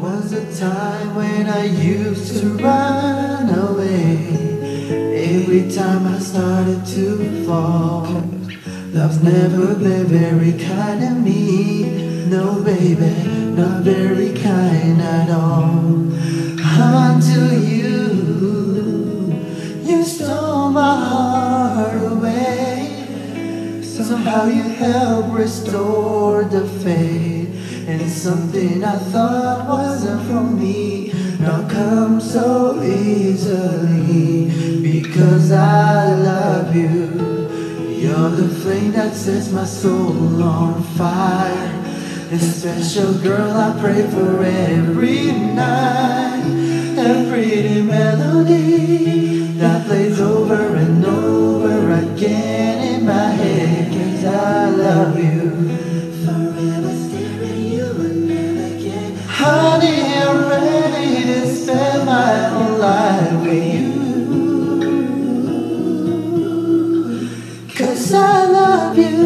was a time when I used to run away. Every time I started to fall, love's never been very kind to me. No, baby, not very kind at all. Until you, you stole my heart away. Somehow you helped restore the faith. And something I thought wasn't for me Now come so easily. Because I love you. You're the flame that sets my soul on fire. The special girl I pray for every night. Pretty melody That plays over and over again in my head. Cause I love you Cause I love you.